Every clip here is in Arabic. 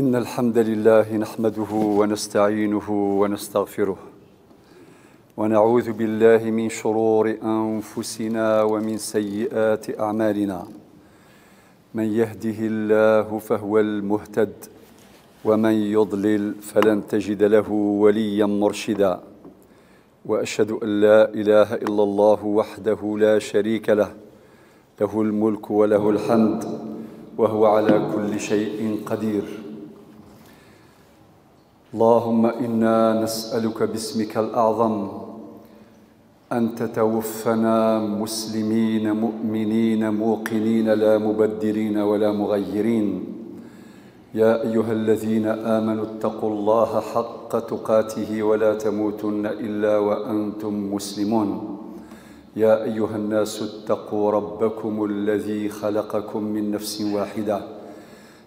إن الحمد لله نحمده ونستعينه ونستغفره ونعوذ بالله من شرور أنفسنا ومن سيئات أعمالنا. من يهده الله فهو المهتد ومن يضلل فلن تجد له وليا مرشدا. وأشهد أن لا إله إلا الله وحده لا شريك له له الملك وله الحمد وهو على كل شيء قدير. اللهم إنا نسألك باسمك الأعظم أن تتوفنا مسلمين مؤمنين موقنين لا مبدرين ولا مغيرين. يا أيها الذين آمنوا اتقوا الله حق تقاته ولا تموتن إلا وأنتم مسلمون. يا أيها الناس اتقوا ربكم الذي خلقكم من نفس واحدة.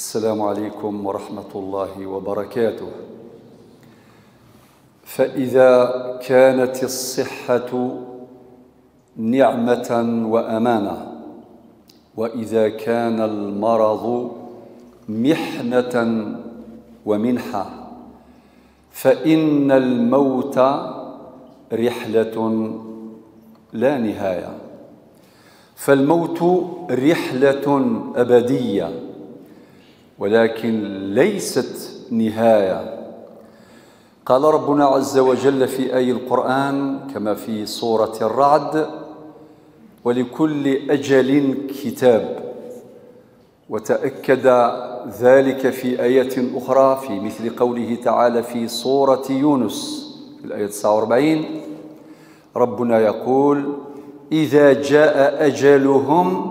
السلام عليكم ورحمة الله وبركاته. فإذا كانت الصحة نعمة وأمانة وإذا كان المرض محنة ومنحة فإن الموت رحلة لا نهاية. فالموت رحلة أبدية. ولكن ليست نهاية. قال ربنا عز وجل في اي القرآن كما في سورة الرعد ولكل أجل كتاب. وتأكد ذلك في آية أخرى في مثل قوله تعالى في سورة يونس في الآية 49 ربنا يقول إذا جاء أجلهم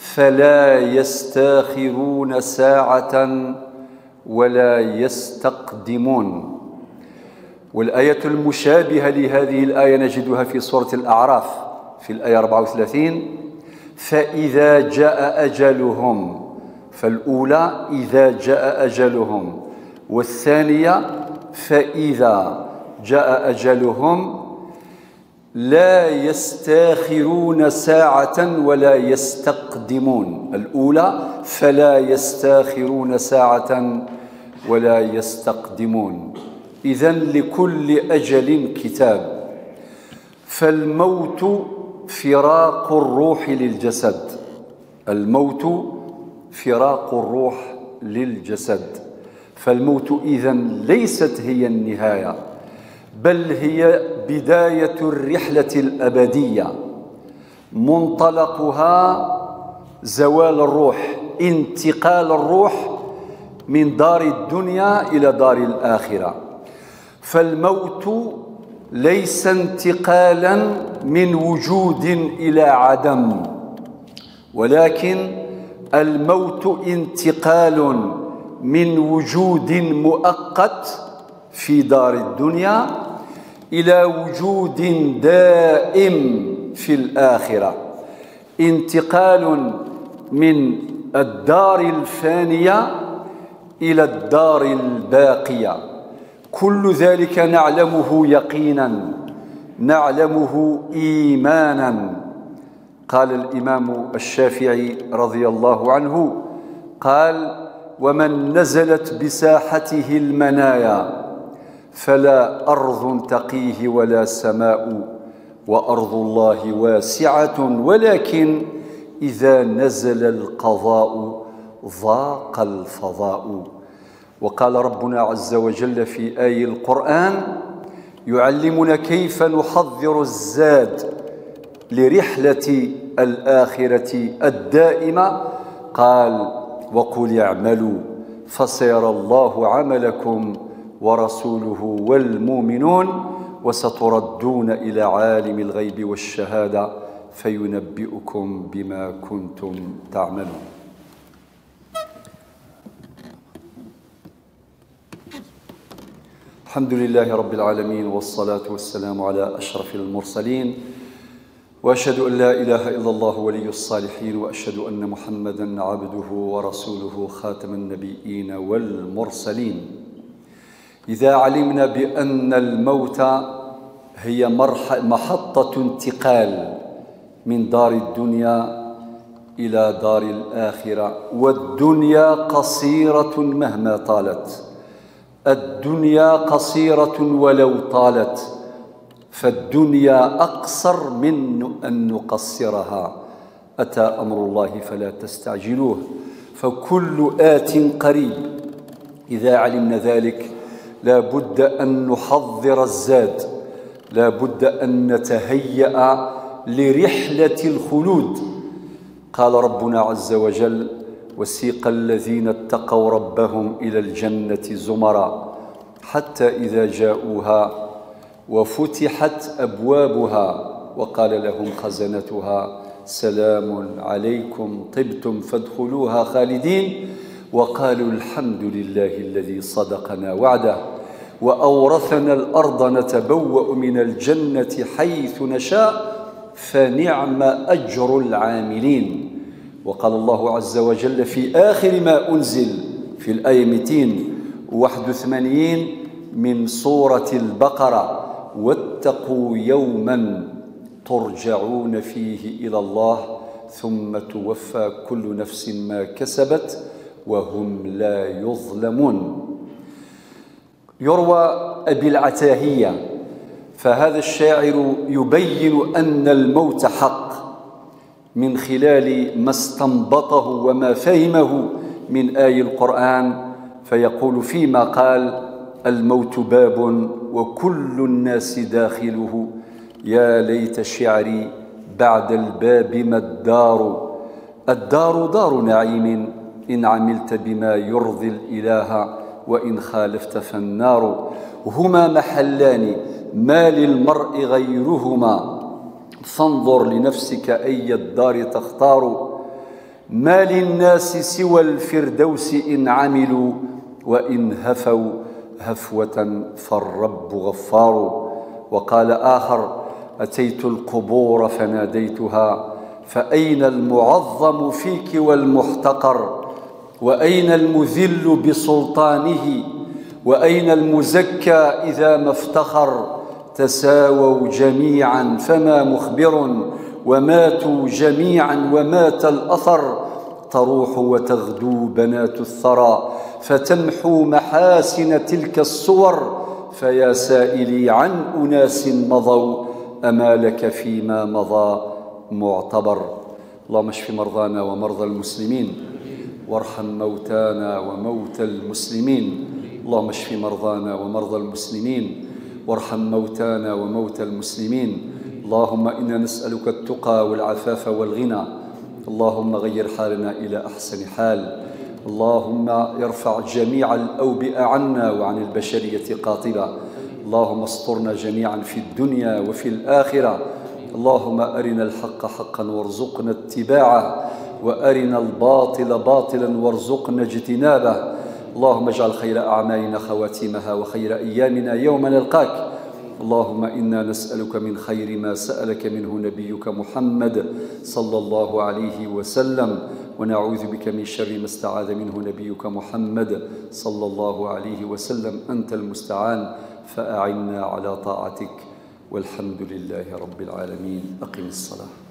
فلا يستاخرون ساعة ولا يستقدمون. والآية المشابهة لهذه الآية نجدها في سورة الأعراف في الآية 34 فإذا جاء أجلهم فالأولى إذا جاء أجلهم والثانية فإذا جاء أجلهم لا يستاخرون ساعة ولا يستقدمون. الأولى فلا يستاخرون ساعة ولا يستقدمون. إذا لكل أجل كتاب. فالموت فراق الروح للجسد. الموت فراق الروح للجسد. فالموت اذا ليست هي النهاية. بل هي بداية الرحلة الأبدية. منطلقها زوال الروح انتقال الروح من دار الدنيا إلى دار الآخرة. فالموت ليس انتقالا من وجود إلى عدم ولكن الموت انتقال من وجود مؤقت في دار الدنيا إلى وجود دائم في الآخرة. انتقال من الدار الفانية إلى الدار الباقية. كل ذلك نعلمه يقينا نعلمه ايمانا. قال الإمام الشافعي رضي الله عنه قال ومن نزلت بساحته المنايا فلا أرض تقيه ولا سماء وأرض الله واسعة ولكن إذا نزل القضاء ضاق الفضاء. وقال ربنا عز وجل في آي القرآن يعلمنا كيف نحضر الزاد لرحلة الآخرة الدائمة. قال وقل اعملوا فسيرى الله عملكم ورسوله والمؤمنون وستردون إلى عالم الغيب والشهادة فينبئكم بما كنتم تعملون. الحمد لله رب العالمين والصلاة والسلام على أشرف المرسلين. وأشهد أن لا إله إلا الله ولي الصالحين وأشهد أن محمدا عبده ورسوله خاتم النبيين والمرسلين. إذا علمنا بأن الموت هي محطة انتقال من دار الدنيا إلى دار الآخرة والدنيا قصيرة مهما طالت. الدنيا قصيرة ولو طالت فالدنيا أقصر من أن نقصرها. أتى أمر الله فلا تستعجلوه. فكل آت قريب. إذا علمنا ذلك لا بد أن نحضر الزاد. لا بد أن نتهيأ لرحلة الخلود. قال ربنا عز وجل وسيق الذين اتقوا ربهم إلى الجنة زمرا حتى إذا جاءوها وفتحت أبوابها وقال لهم خزنتها سلام عليكم طبتم فادخلوها خالدين. وقالوا الحمد لله الذي صدقنا وعده وأورثنا الأرض نتبوأ من الجنة حيث نشاء فنعم أجر العاملين. وقال الله عز وجل في آخر ما أنزل في الآية 281 من سورة البقرة واتقوا يوما ترجعون فيه إلى الله ثم توفى كل نفس ما كسبت وهم لا يظلمون. يروى أبي العتاهية فهذا الشاعر يبين أن الموت حق من خلال ما استنبطه وما فهمه من آي القرآن فيقول فيما قال الموت باب وكل الناس داخله. يا ليت شعري بعد الباب ما الدار. الدار دار نعيم إن عملت بما يرضي الإله وإن خالفت فالنار. هما محلان ما للمرء غيرهما. فانظر لنفسك أي الدار تختار. ما للناس سوى الفردوس إن عملوا وإن هفوا هفوة فالرب غفار. وقال آخر أتيت القبور فناديتها فأين المعظم فيك والمحتقر؟ وأين المذل بسلطانه؟ وأين المزكى إذا ما افتخر؟ تساووا جميعا فما مخبر؟ وماتوا جميعا ومات الأثر؟ تروح وتغدو بنات الثرى فتمحو محاسن تلك الصور؟ فيا سائلي عن أناس مضوا؟ أما لك فيما مضى معتبر؟ اللهم اشف مرضانا ومرضى المسلمين. وارحم موتانا وموتى المسلمين. اللهم اشف مرضانا ومرضى المسلمين. وارحم موتانا وموتى المسلمين. اللهم إنا نسألك التقى والعفاف والغنى. اللهم غير حالنا إلى أحسن حال. اللهم ارفع جميع الاوبئه عنا وعن البشرية قاطبة. اللهم استرنا جميعا في الدنيا وفي الآخرة. اللهم أرنا الحق حقا وارزقنا اتباعه. وأرنا الباطل باطلا وارزقنا اجتنابه. اللهم اجعل خير أعمالنا خواتيمها وخير أيامنا يوم نلقاك. اللهم إنا نسألك من خير ما سألك منه نبيك محمد صلى الله عليه وسلم. ونعوذ بك من شر ما استعاذ منه نبيك محمد صلى الله عليه وسلم. أنت المستعان فأعنا على طاعتك. والحمد لله رب العالمين. أقم الصلاة.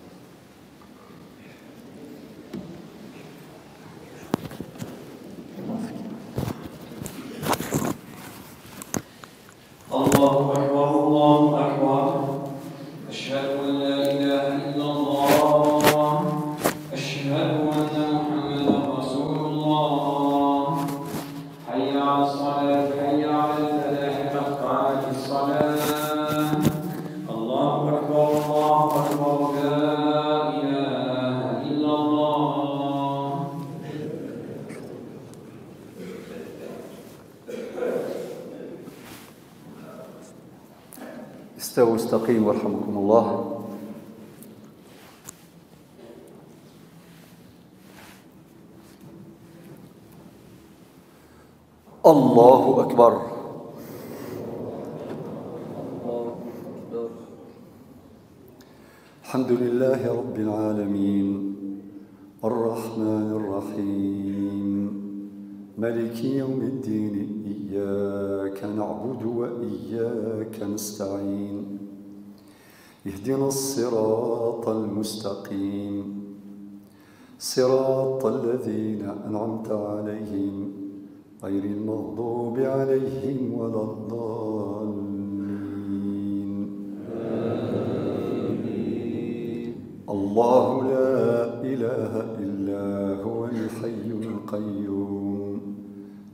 استووا استقيموا يرحمكم الله. الله أكبر. الحمد لله رب العالمين. الرحمن الرحيم. ملك يوم الدين. إياك نعبد وإياك نستعين اهدنا الصراط المستقيم. صراط الذين أنعمت عليهم غير المغضوب عليهم ولا الضالين. الله لا إله إلا هو الحي القيوم.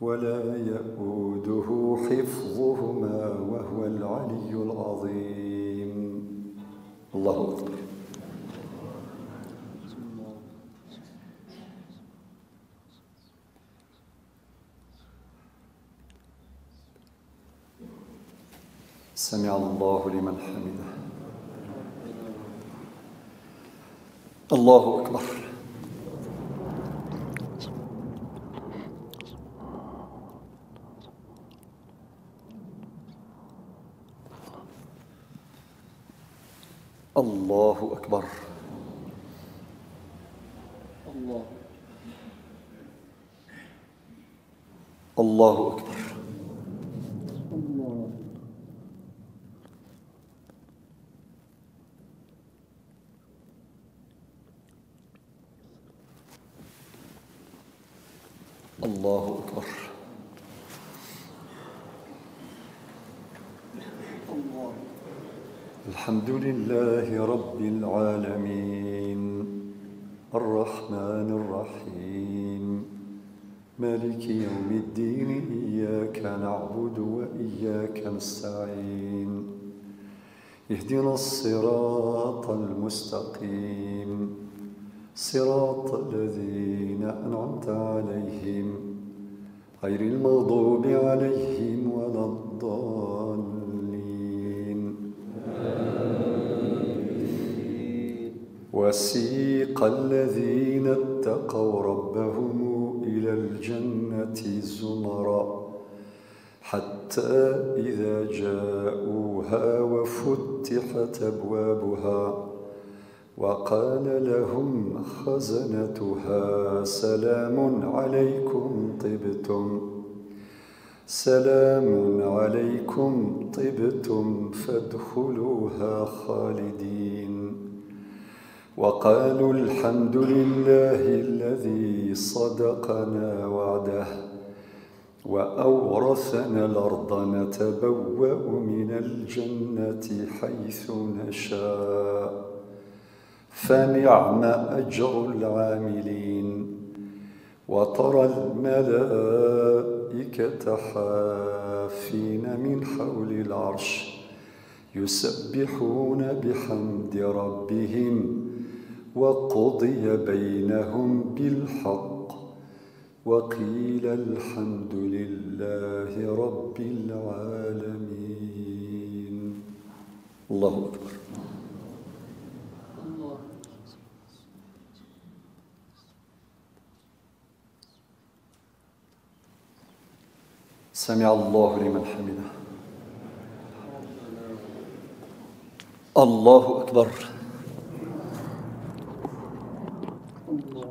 ولا يؤوده حفظهما وهو العلي العظيم. الله أكبر. سمع الله لمن حمده. الله أكبر. الله أكبر. الله أكبر الله الله أكبر الله الحمد لله رب العالمين الرحمن الرحيم مالك يوم الدين إياك نعبد وإياك نستعين اهدنا الصراط المستقيم. صراط الذين أنعمت عليهم غير المغضوب عليهم ولا الضالين. وسيق الذين اتقوا ربهم إلى الجنة زمرًا. حتى إذا جاءوها وفتحت أبوابها وقال لهم خزنتها سلام عليكم طبتم سلام عليكم طبتم فادخلوها خالدين. وقالوا الحمد لله الذي صدقنا وعده. وأورثنا الأرض نتبوأ من الجنة حيث نشاء. فنعم أجر العاملين وترى الملائكة حافين من حول العرش يسبحون بحمد ربهم وقضي بينهم بالحق. وقيل الحمد لله رب العالمين. الله أكبر. سمع الله لمن حمده. الله أكبر الله